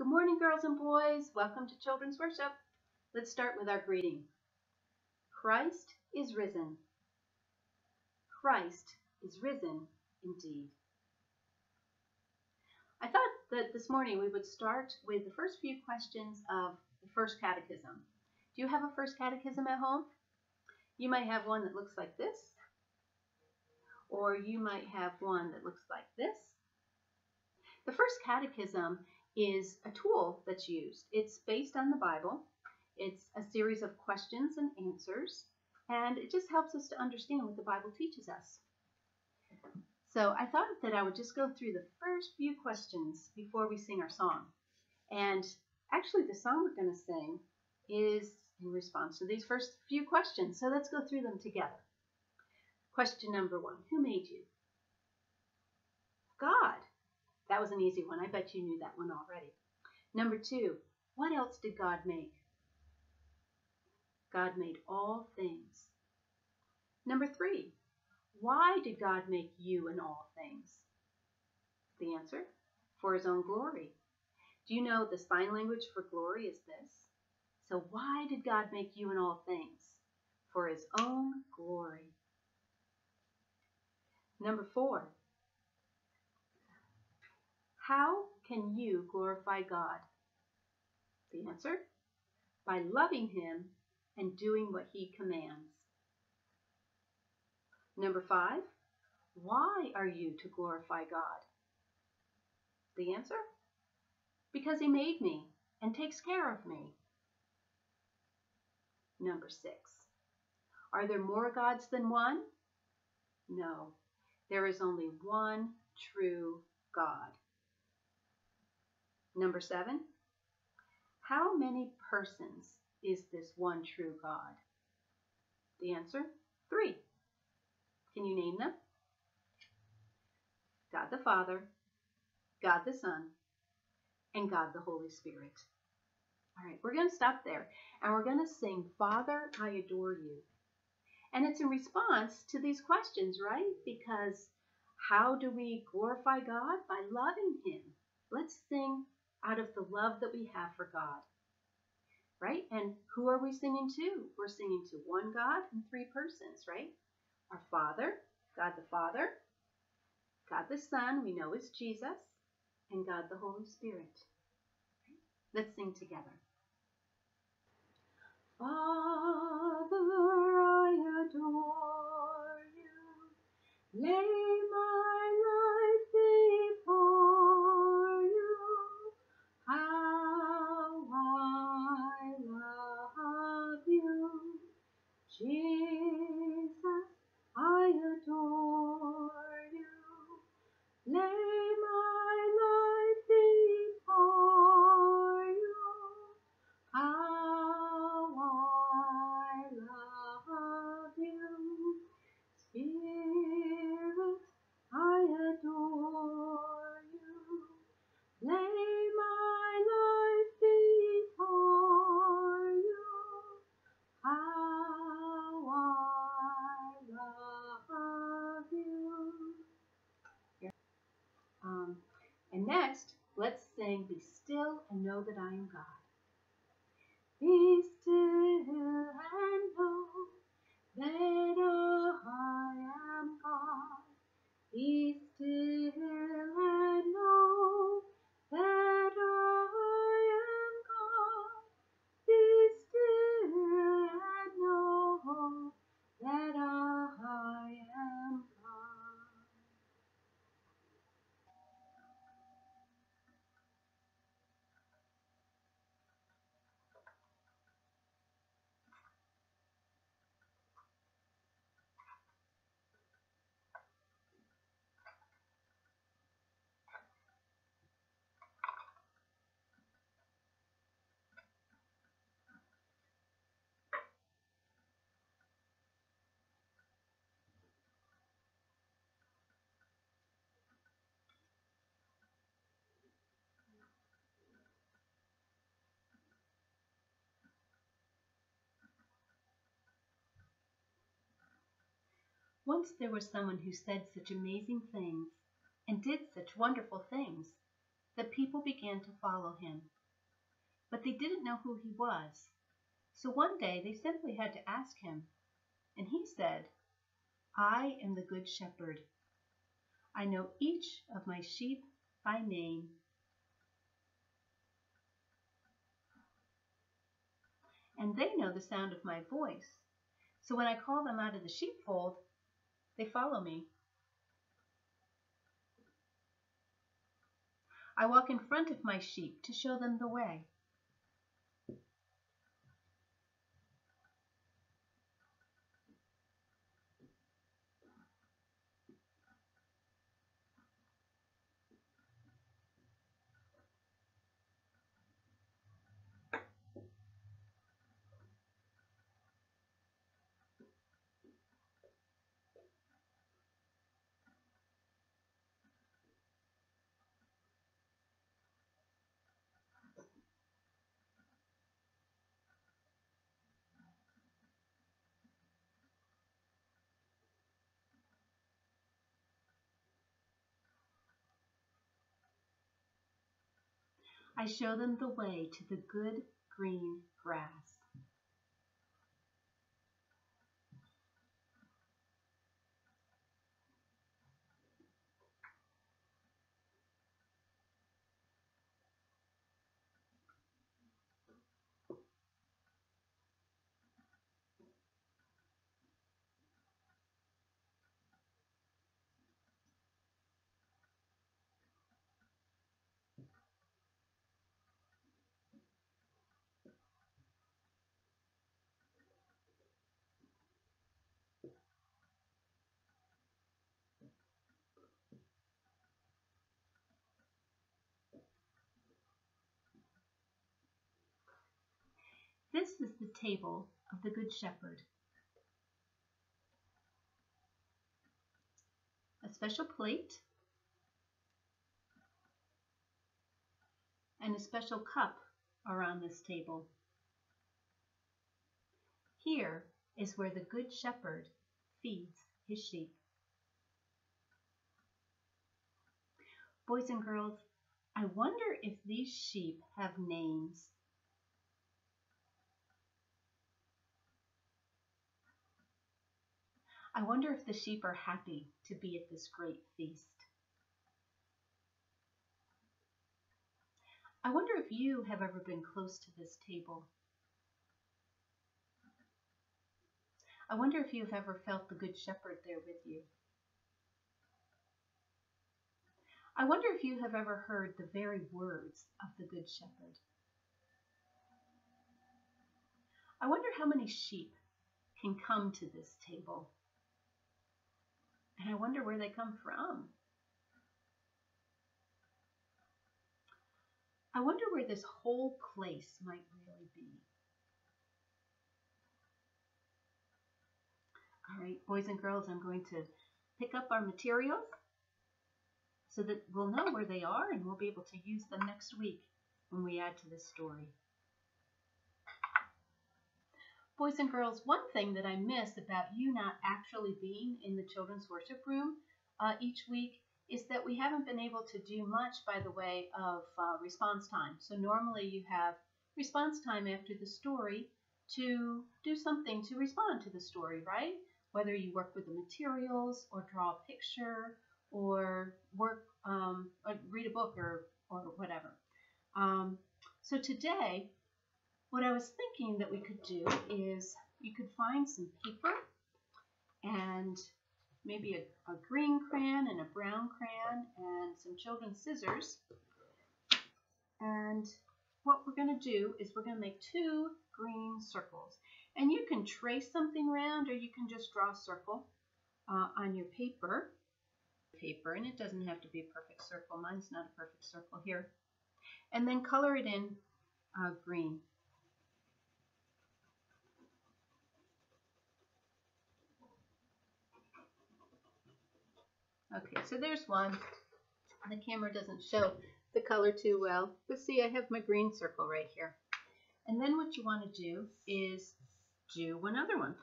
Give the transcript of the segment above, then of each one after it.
Good morning, girls and boys. Welcome to Children's Worship. Let's start with our greeting. Christ is risen. Christ is risen indeed. I thought that this morning we would start with the first few questions of the First Catechism. Do you have a First Catechism at home? You might have one that looks like this, or you might have one that looks like this. The First Catechism is a tool that's used. It's based on the Bible. It's a series of questions and answers, and it just helps us to understand what the Bible teaches us. So I thought that I would just go through the first few questions before we sing our song. And actually, the song we're going to sing is in response to these first few questions. So let's go through them together. Question number one Who made you? God. That was an easy one. I bet you knew that one already. Number two, what else did God make? God made all things. Number three, why did God make you and all things? The answer, for his own glory. Do you know the sign language for glory is this? So why did God make you and all things? For his own glory. Number four, how can you glorify God? The answer, by loving him and doing what he commands. Number five, why are you to glorify God? The answer, because he made me and takes care of me. Number six, are there more gods than one? No, there is only one true God. Number seven, how many persons is this one true God? The answer, three. Can you name them? God the Father, God the Son, and God the Holy Spirit. All right, we're going to stop there and we're going to sing Father, I Adore You. And it's in response to these questions, right? Because how do we glorify God? By loving Him. Let's sing out of the love that we have for God. Right? And who are we singing to? We're singing to one God and three persons, right? Our Father, God the Father, God the Son, we know is Jesus, and God the Holy Spirit. Let's sing together. Father, I adore you. Lay my Jesus, Once there was someone who said such amazing things and did such wonderful things that people began to follow him. But they didn't know who he was. So one day they simply had to ask him, and he said, I am the Good Shepherd. I know each of my sheep by name. And they know the sound of my voice. So when I call them out of the sheepfold, they follow me. I walk in front of my sheep to show them the way. I show them the way to the good green grass. This is the table of the Good Shepherd. A special plate and a special cup are on this table. Here is where the Good Shepherd feeds his sheep. Boys and girls, I wonder if these sheep have names. I wonder if the sheep are happy to be at this great feast. I wonder if you have ever been close to this table. I wonder if you've ever felt the Good Shepherd there with you. I wonder if you have ever heard the very words of the Good Shepherd. I wonder how many sheep can come to this table. And I wonder where they come from. I wonder where this whole place might really be. All right, boys and girls, I'm going to pick up our materials so that we'll know where they are and we'll be able to use them next week when we add to this story. Boys and girls, one thing that I miss about you not actually being in the children's worship room uh, each week is that we haven't been able to do much by the way of uh, response time. So normally you have response time after the story to do something to respond to the story, right? Whether you work with the materials or draw a picture or work, um, or read a book or, or whatever. Um, so today what I was thinking that we could do is you could find some paper and maybe a, a green crayon and a brown crayon and some children's scissors. And what we're going to do is we're going to make two green circles. And you can trace something around or you can just draw a circle uh, on your paper. Paper, and it doesn't have to be a perfect circle. Mine's not a perfect circle here. And then color it in uh, green. Okay, so there's one. The camera doesn't show the color too well, but see I have my green circle right here. And then what you want to do is do one other one.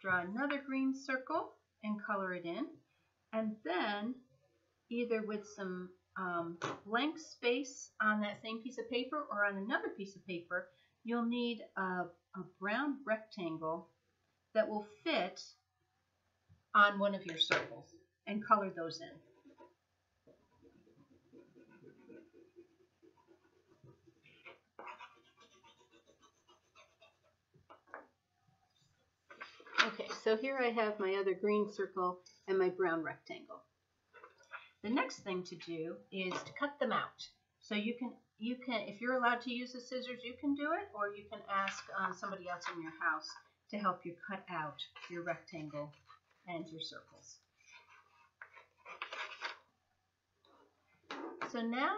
Draw another green circle and color it in. And then either with some um, blank space on that same piece of paper or on another piece of paper, you'll need a, a brown rectangle that will fit on one of your circles and color those in. Okay, so here I have my other green circle and my brown rectangle. The next thing to do is to cut them out. So you can, you can, if you're allowed to use the scissors, you can do it, or you can ask um, somebody else in your house to help you cut out your rectangle and your circles. So now,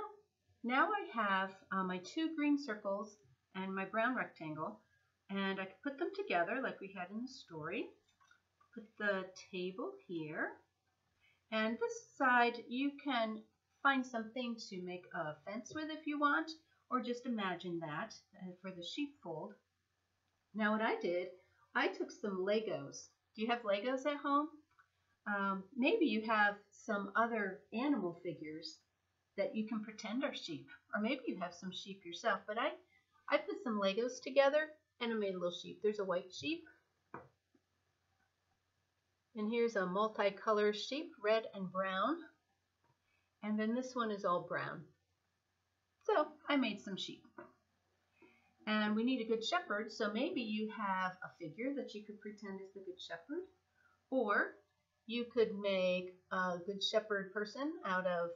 now I have uh, my two green circles and my brown rectangle, and I can put them together like we had in the story. Put the table here, and this side you can find something to make a fence with if you want, or just imagine that uh, for the sheepfold. Now what I did, I took some Legos. You have Legos at home? Um, maybe you have some other animal figures that you can pretend are sheep, or maybe you have some sheep yourself. But I, I put some Legos together and I made a little sheep. There's a white sheep, and here's a multicolored sheep, red and brown. And then this one is all brown. So I made some sheep. And we need a good shepherd, so maybe you have a figure that you could pretend is the good shepherd. Or you could make a good shepherd person out of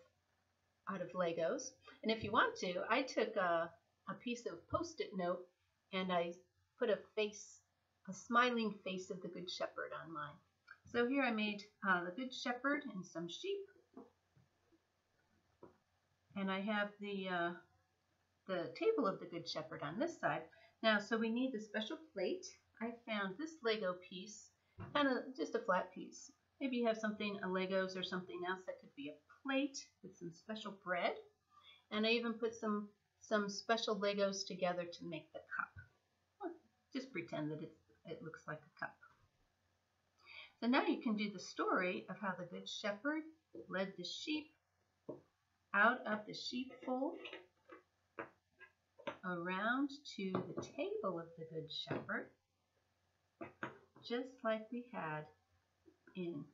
out of Legos. And if you want to, I took a, a piece of post-it note and I put a face, a smiling face of the good shepherd on mine. So here I made uh, the good shepherd and some sheep. And I have the, uh, the table of the good shepherd on this side. Now, so we need the special plate. I found this Lego piece, kind of just a flat piece. Maybe you have something, a Legos or something else that could be a plate with some special bread. And I even put some, some special Legos together to make the cup. just pretend that it, it looks like a cup. So now you can do the story of how the Good Shepherd led the sheep out of the sheepfold around to the table of the Good Shepherd, just like we had in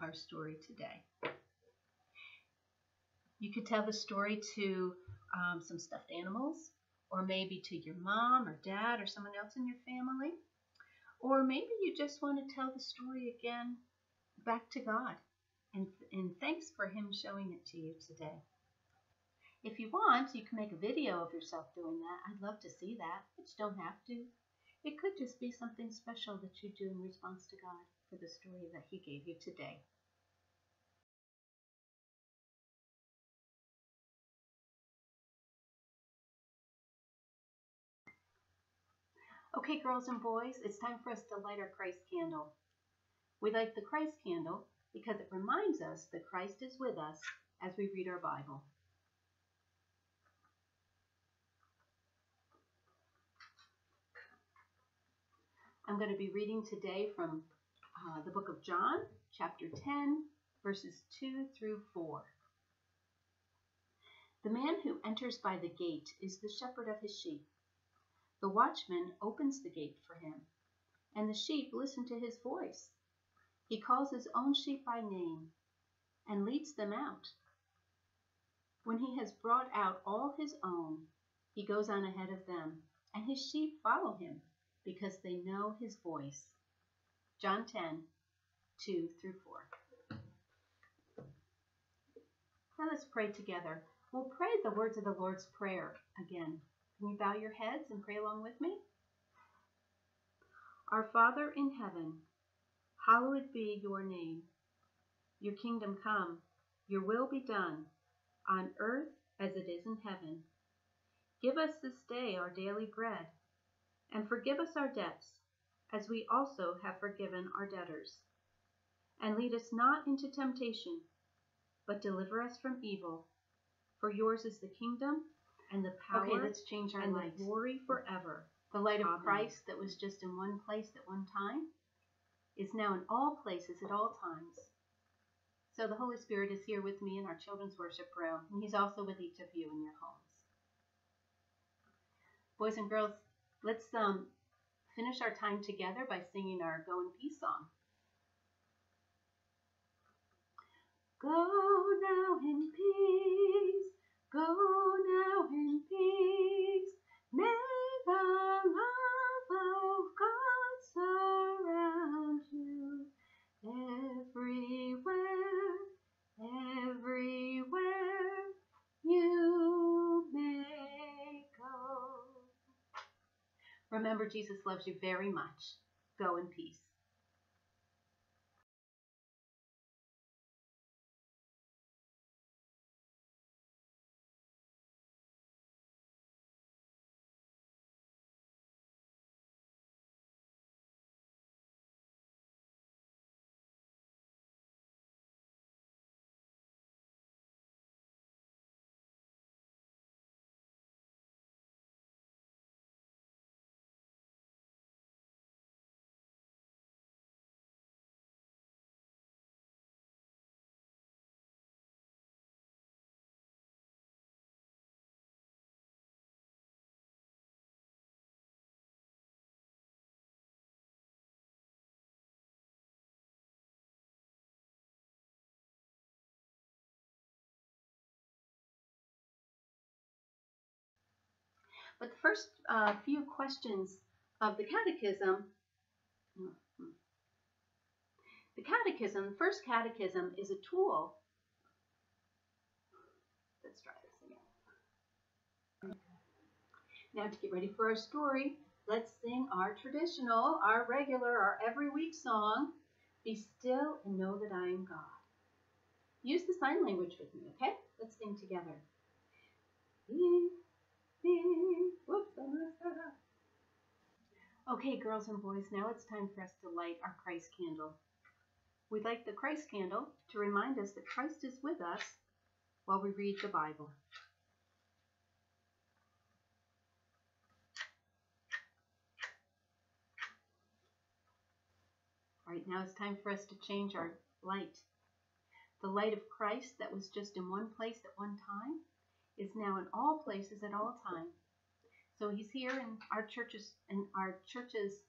our story today. You could tell the story to um, some stuffed animals, or maybe to your mom or dad or someone else in your family. Or maybe you just want to tell the story again back to God and, and thanks for Him showing it to you today. If you want, you can make a video of yourself doing that. I'd love to see that, but you don't have to. It could just be something special that you do in response to God for the story that He gave you today. Okay, girls and boys, it's time for us to light our Christ candle. We light the Christ candle because it reminds us that Christ is with us as we read our Bible. I'm going to be reading today from uh, the book of John, chapter 10, verses 2 through 4. The man who enters by the gate is the shepherd of his sheep. The watchman opens the gate for him, and the sheep listen to his voice. He calls his own sheep by name and leads them out. When he has brought out all his own, he goes on ahead of them, and his sheep follow him because they know his voice. John 10, 2 through 4. Now let's pray together. We'll pray the words of the Lord's Prayer again. Can you bow your heads and pray along with me? Our Father in heaven, hallowed be your name. Your kingdom come, your will be done, on earth as it is in heaven. Give us this day our daily bread, and forgive us our debts, as we also have forgiven our debtors. And lead us not into temptation, but deliver us from evil. For yours is the kingdom and the power Okay, let's change our and lights. the glory forever. The light of Amen. Christ that was just in one place at one time is now in all places at all times. So the Holy Spirit is here with me in our children's worship room, and He's also with each of you in your homes. Boys and girls, let's um, finish our time together by singing our Go in Peace song. Go now in peace, go now in peace. May the love of God surround you everywhere, everywhere Remember, Jesus loves you very much. Go in peace. But the first uh, few questions of the catechism, the catechism, the first catechism is a tool. Let's try this again. Now to get ready for our story, let's sing our traditional, our regular, our every week song, Be Still and Know That I Am God. Use the sign language with me, okay? Let's sing together. Okay, girls and boys, now it's time for us to light our Christ candle. We light the Christ candle to remind us that Christ is with us while we read the Bible. All right, now it's time for us to change our light. The light of Christ that was just in one place at one time is now in all places at all times. So he's here in our churches in our church's